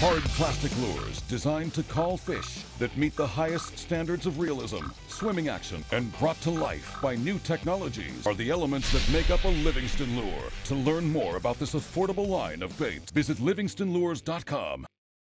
Hard plastic lures designed to call fish that meet the highest standards of realism, swimming action, and brought to life by new technologies are the elements that make up a Livingston lure. To learn more about this affordable line of baits, visit livingstonlures.com.